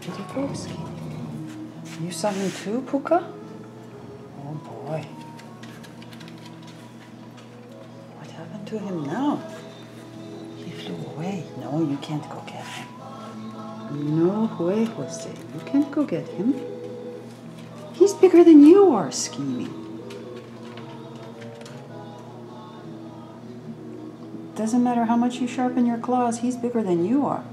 did? You saw him too, Puka? Oh boy. What happened to him now? He flew away. No, you can't go get him. No way, Jose. You can't go get him. He's bigger than you are, scheming. Doesn't matter how much you sharpen your claws, he's bigger than you are.